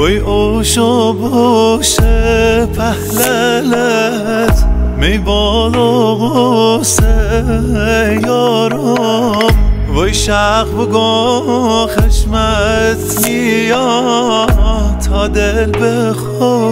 وی اوشا باشه پهللت می بالا قصه یارم وی شق بگو خشمت نیا تا دل بخواه